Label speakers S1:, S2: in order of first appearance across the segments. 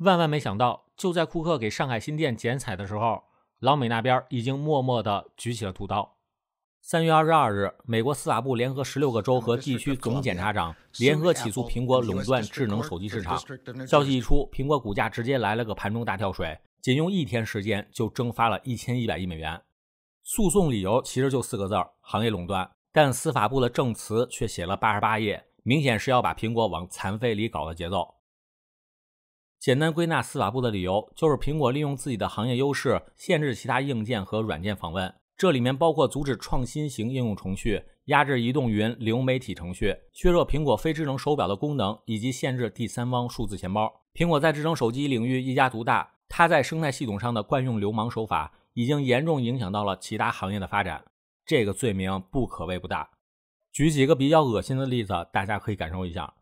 S1: 万万没想到，就在库克给上海新店剪彩的时候，老美那边已经默默地举起了屠刀。三月二十二日，美国司法部联合十六个州和地区总检察长联合起诉苹果垄断智能手机市场。消息一出，苹果股价直接来了个盘中大跳水，仅用一天时间就蒸发了一千一百亿美元。诉讼理由其实就四个字儿：行业垄断。但司法部的证词却写了八十八页，明显是要把苹果往残废里搞的节奏。简单归纳，司法部的理由就是苹果利用自己的行业优势，限制其他硬件和软件访问。这里面包括阻止创新型应用程序、压制移动云流媒体程序、削弱苹果非智能手表的功能，以及限制第三方数字钱包。苹果在智能手机领域一家独大，它在生态系统上的惯用流氓手法，已经严重影响到了其他行业的发展。这个罪名不可谓不大。举几个比较恶心的例子，大家可以感受一下。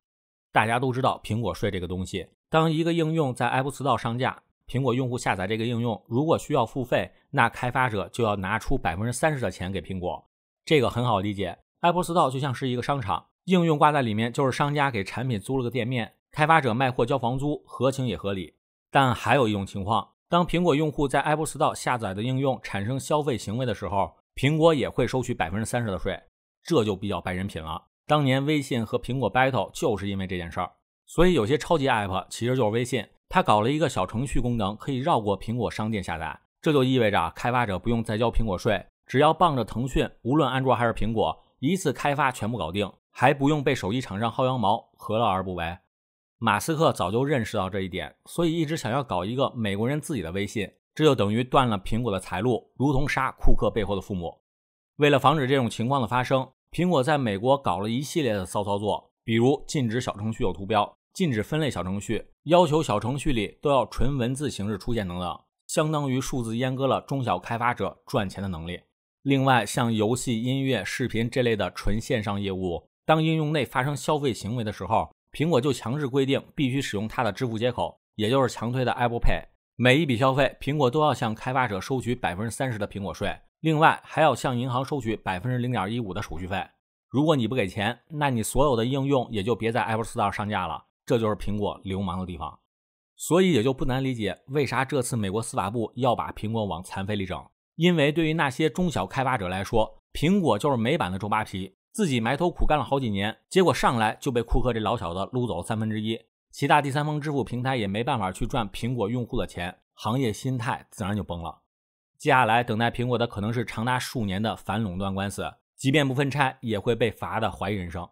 S1: 大家都知道苹果税这个东西，当一个应用在 Apple Store 上架。苹果用户下载这个应用，如果需要付费，那开发者就要拿出百分之三十的钱给苹果。这个很好理解，Apple Store 就像是一个商场，应用挂在里面就是商家给产品租了个店面，开发者卖货交房租，合情也合理。但还有一种情况，当苹果用户在 Apple Store 下载的应用产生消费行为的时候，苹果也会收取百分之三十的税，这就比较败人品了。当年微信和苹果 battle 就是因为这件事儿，所以有些超级 App 其实就是微信。它搞了一个小程序功能，可以绕过苹果商店下载，这就意味着开发者不用再交苹果税，只要傍着腾讯，无论安卓还是苹果，一次开发全部搞定，还不用被手机厂商薅羊毛，何乐而不为？马斯克早就认识到这一点，所以一直想要搞一个美国人自己的微信，这就等于断了苹果的财路，如同杀库克背后的父母。为了防止这种情况的发生，苹果在美国搞了一系列的骚操作，比如禁止小程序有图标。禁止分类小程序，要求小程序里都要纯文字形式出现等等，相当于数字阉割了中小开发者赚钱的能力。另外，像游戏、音乐、视频这类的纯线上业务，当应用内发生消费行为的时候，苹果就强制规定必须使用它的支付接口，也就是强推的 Apple Pay。每一笔消费，苹果都要向开发者收取百分之三十的苹果税，另外还要向银行收取百分之零点一五的手续费。如果你不给钱，那你所有的应用也就别在 Apple Store 上架了。这就是苹果流氓的地方，所以也就不难理解为啥这次美国司法部要把苹果往残废里整。因为对于那些中小开发者来说，苹果就是美版的周扒皮，自己埋头苦干了好几年，结果上来就被库克这老小子撸走了三分之一，其他第三方支付平台也没办法去赚苹果用户的钱，行业心态自然就崩了。接下来等待苹果的可能是长达数年的反垄断官司，即便不分拆，也会被罚的怀疑人生。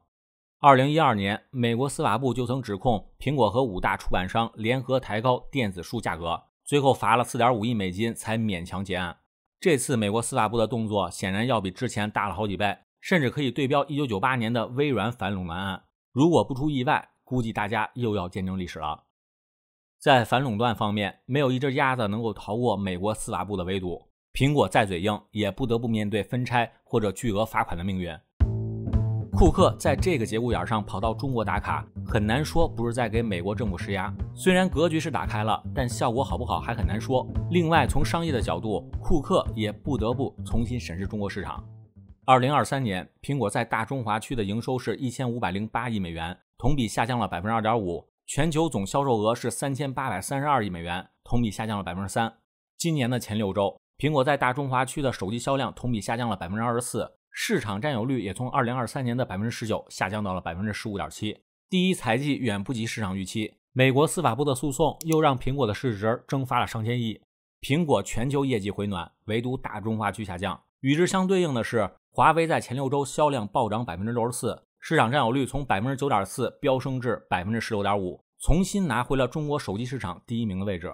S1: 二零一二年，美国司法部就曾指控苹果和五大出版商联合抬高电子书价格，最后罚了四点五亿美金才勉强结案。这次美国司法部的动作显然要比之前大了好几倍，甚至可以对标一九九八年的微软反垄断案。如果不出意外，估计大家又要见证历史了。在反垄断方面，没有一只鸭子能够逃过美国司法部的围堵。苹果再嘴硬，也不得不面对分拆或者巨额罚款的命运。库克在这个节骨眼上跑到中国打卡，很难说不是在给美国政府施压。虽然格局是打开了，但效果好不好还很难说。另外，从商业的角度，库克也不得不重新审视中国市场。二零二三年，苹果在大中华区的营收是一千五百零八亿美元，同比下降了百分之二点五；全球总销售额是三千八百三十二亿美元，同比下降了百分之三。今年的前六周，苹果在大中华区的手机销量同比下降了百分之二十四。市场占有率也从二零二三年的百分之十九下降到了百分之十五点七。第一财季远不及市场预期。美国司法部的诉讼又让苹果的市值蒸发了上千亿。苹果全球业绩回暖，唯独大中华区下降。与之相对应的是，华为在前六周销量暴涨百分之六十四，市场占有率从百分之九点四飙升至百分之十六点五，重新拿回了中国手机市场第一名的位置。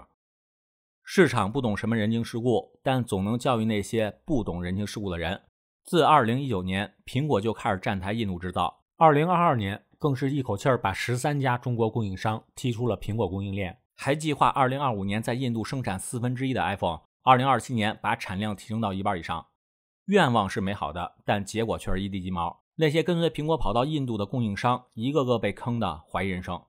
S1: 市场不懂什么人情世故，但总能教育那些不懂人情世故的人。自二零一九年，苹果就开始站台印度制造。二零二二年，更是一口气儿把十三家中国供应商踢出了苹果供应链，还计划二零二五年在印度生产四分之一的 iPhone，二零二七年把产量提升到一半以上。愿望是美好的，但结果却是一地鸡毛。那些跟随苹果跑到印度的供应商，一个个被坑的怀疑人生。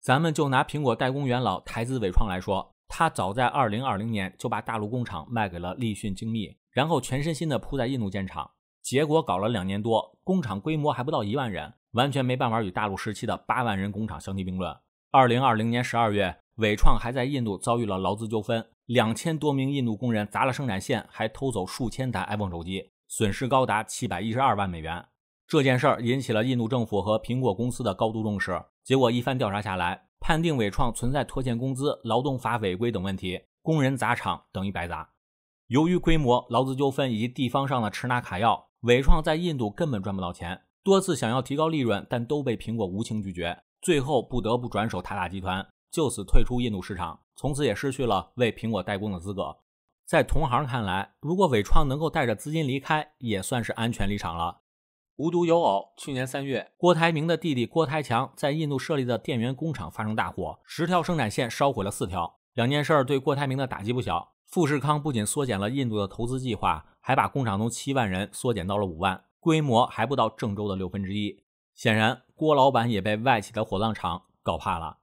S1: 咱们就拿苹果代工元老台资伟创来说，他早在二零二零年就把大陆工厂卖给了立讯精密。然后全身心的扑在印度建厂，结果搞了两年多，工厂规模还不到一万人，完全没办法与大陆时期的八万人工厂相提并论。二零二零年十二月，伟创还在印度遭遇了劳资纠纷，两千多名印度工人砸了生产线，还偷走数千台 iPhone 手机，损失高达七百一十二万美元。这件事儿引起了印度政府和苹果公司的高度重视。结果一番调查下来，判定伟创存在拖欠工资、劳动法违规等问题，工人砸厂等于白砸。由于规模、劳资纠纷以及地方上的吃拿卡要，伟创在印度根本赚不到钱。多次想要提高利润，但都被苹果无情拒绝，最后不得不转手塔塔集团，就此退出印度市场，从此也失去了为苹果代工的资格。在同行看来，如果伟创能够带着资金离开，也算是安全离场了。无独有偶，去年三月，郭台铭的弟弟郭台强在印度设立的电源工厂发生大火，十条生产线烧毁了四条。两件事对郭台铭的打击不小。富士康不仅缩减了印度的投资计划，还把工厂从七万人缩减到了五万，规模还不到郑州的六分之一。显然，郭老板也被外企的火葬场搞怕了。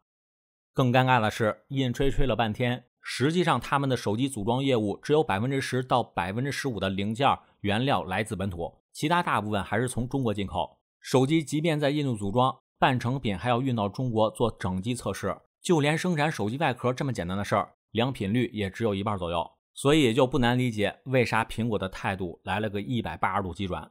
S1: 更尴尬的是，印吹吹了半天，实际上他们的手机组装业务只有百分之十到百分之十五的零件原料来自本土，其他大部分还是从中国进口。手机即便在印度组装，半成品还要运到中国做整机测试，就连生产手机外壳这么简单的事儿。良品率也只有一半左右，所以也就不难理解为啥苹果的态度来了个一百八十度急转。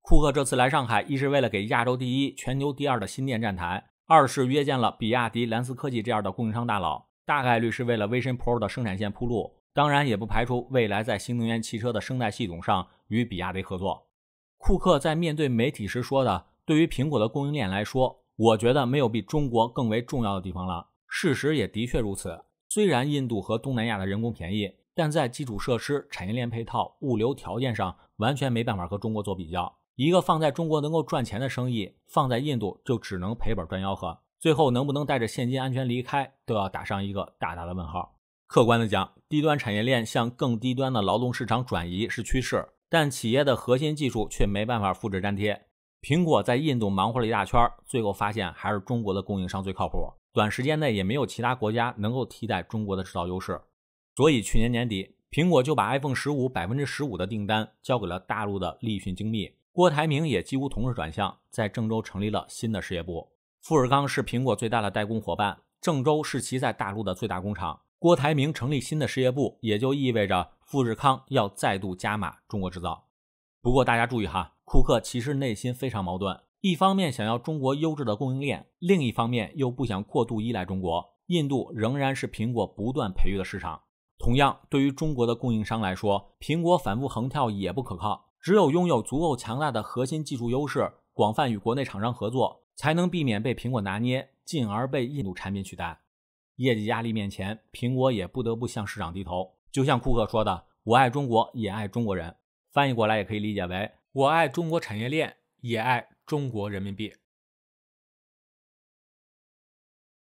S1: 库克这次来上海，一是为了给亚洲第一、全球第二的新店站台，二是约见了比亚迪、蓝思科技这样的供应商大佬，大概率是为了 Vision Pro 的生产线铺路，当然也不排除未来在新能源汽车的生态系统上与比亚迪合作。库克在面对媒体时说的：“对于苹果的供应链来说，我觉得没有比中国更为重要的地方了。”事实也的确如此。虽然印度和东南亚的人工便宜，但在基础设施、产业链配套、物流条件上，完全没办法和中国做比较。一个放在中国能够赚钱的生意，放在印度就只能赔本赚吆喝。最后能不能带着现金安全离开，都要打上一个大大的问号。客观的讲，低端产业链向更低端的劳动市场转移是趋势，但企业的核心技术却没办法复制粘贴。苹果在印度忙活了一大圈，最后发现还是中国的供应商最靠谱。短时间内也没有其他国家能够替代中国的制造优势，所以去年年底，苹果就把 iPhone 十五百分之十五的订单交给了大陆的立讯精密。郭台铭也几乎同时转向，在郑州成立了新的事业部。富士康是苹果最大的代工伙伴，郑州是其在大陆的最大工厂。郭台铭成立新的事业部，也就意味着富士康要再度加码中国制造。不过大家注意哈，库克其实内心非常矛盾。一方面想要中国优质的供应链，另一方面又不想过度依赖中国。印度仍然是苹果不断培育的市场。同样，对于中国的供应商来说，苹果反复横跳也不可靠。只有拥有足够强大的核心技术优势，广泛与国内厂商合作，才能避免被苹果拿捏，进而被印度产品取代。业绩压力面前，苹果也不得不向市场低头。就像库克说的：“我爱中国，也爱中国人。”翻译过来也可以理解为：我爱中国产业链，也爱。中国人民币。